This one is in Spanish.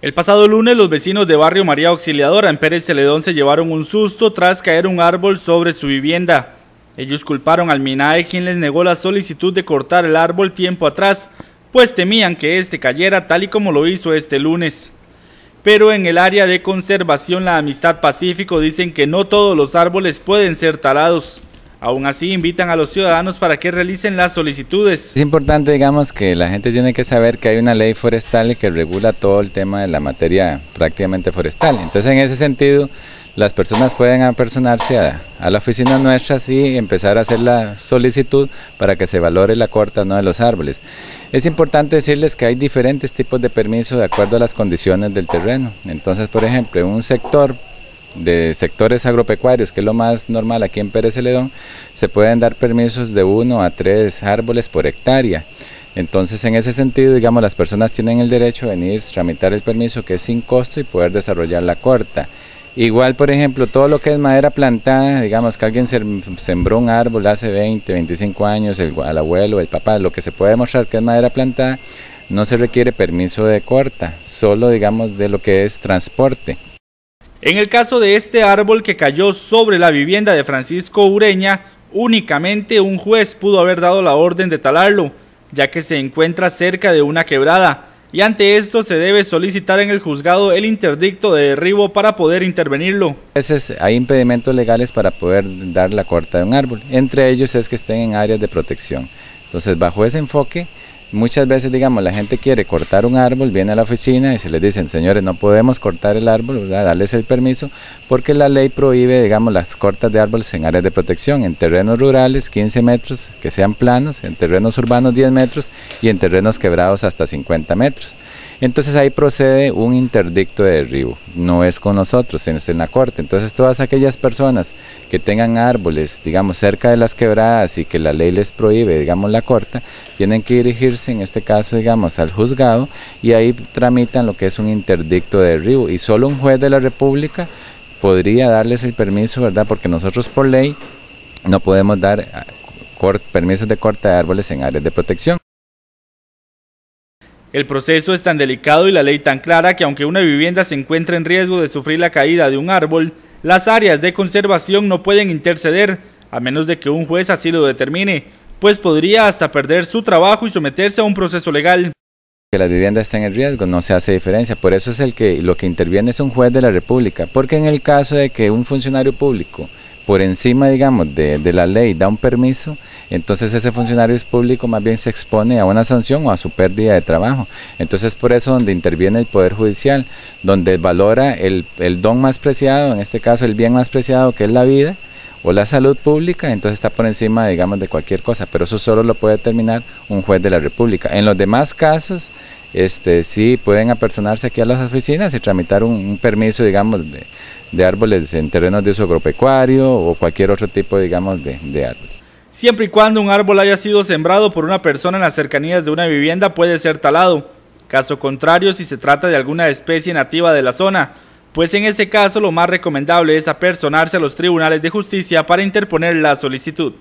El pasado lunes los vecinos de barrio María Auxiliadora en Pérez Celedón se llevaron un susto tras caer un árbol sobre su vivienda. Ellos culparon al MINAE quien les negó la solicitud de cortar el árbol tiempo atrás, pues temían que este cayera tal y como lo hizo este lunes. Pero en el área de conservación La Amistad Pacífico dicen que no todos los árboles pueden ser talados. Aún así, invitan a los ciudadanos para que realicen las solicitudes. Es importante, digamos, que la gente tiene que saber que hay una ley forestal que regula todo el tema de la materia prácticamente forestal. Entonces, en ese sentido, las personas pueden apersonarse a, la oficina nuestra y empezar a hacer la solicitud para que se valore la corta ¿no? de los árboles. Es importante decirles que hay diferentes tipos de permisos de acuerdo a las condiciones del terreno. Entonces, por ejemplo, un sector de sectores agropecuarios, que es lo más normal aquí en Pérez Celedón, se pueden dar permisos de uno a tres árboles por hectárea. Entonces, en ese sentido, digamos, las personas tienen el derecho de venir, tramitar el permiso que es sin costo y poder desarrollar la corta. Igual, por ejemplo, todo lo que es madera plantada, digamos que alguien sembró un árbol hace 20, 25 años, el, abuelo, el papá, lo que se puede demostrar que es madera plantada, no se requiere permiso de corta, solo digamos de lo que es transporte. En el caso de este árbol que cayó sobre la vivienda de Francisco Ureña, únicamente un juez pudo haber dado la orden de talarlo, ya que se encuentra cerca de una quebrada, y ante esto se debe solicitar en el juzgado el interdicto de derribo para poder intervenirlo. hay impedimentos legales para poder dar la corta de un árbol, entre ellos es que estén en áreas de protección. Entonces, bajo ese enfoque, Muchas veces, digamos, la gente quiere cortar un árbol, viene a la oficina y se les dicen, señores, no podemos cortar el árbol, darles el permiso, porque la ley prohíbe, digamos, las cortas de árboles en áreas de protección, en terrenos rurales 15 metros, que sean planos, en terrenos urbanos 10 metros y en terrenos quebrados hasta 50 metros. Entonces ahí procede un interdicto de derribo, no es con nosotros, es en la corte. Entonces todas aquellas personas que tengan árboles, digamos, cerca de las quebradas y que la ley les prohíbe, digamos, la corta, tienen que dirigirse en este caso, digamos, al juzgado y ahí tramitan lo que es un interdicto de derribo y solo un juez de la República podría darles el permiso, ¿verdad? Porque nosotros por ley no podemos dar ah, permisos de corta de árboles en áreas de protección. El proceso es tan delicado y la ley tan clara que aunque una vivienda se encuentre en riesgo de sufrir la caída de un árbol, las áreas de conservación no pueden interceder, a menos de que un juez así lo determine, pues podría hasta perder su trabajo y someterse a un proceso legal. Que la vivienda está en riesgo no se hace diferencia, por eso es el que lo que interviene es un juez de la República, porque en el caso de que un funcionario público por encima, digamos, de, la ley da un permiso, entonces ese funcionario público más bien se expone a una sanción o a su pérdida de trabajo. Entonces por eso donde interviene el Poder Judicial, donde valora el don más preciado, en este caso el bien más preciado que es la vida, o la salud pública, entonces está por encima, digamos, de cualquier cosa, pero eso solo lo puede determinar un juez de la República. En los demás casos, este, sí pueden apersonarse aquí a las oficinas y tramitar un, permiso, digamos, de, de, árboles en terrenos de uso agropecuario o cualquier otro tipo, digamos, de, de árboles. Siempre y cuando un árbol haya sido sembrado por una persona en las cercanías de una vivienda puede ser talado. Caso contrario, si se trata de alguna especie nativa de la zona, pues en ese caso lo más recomendable es apersonarse a los tribunales de justicia para interponer la solicitud.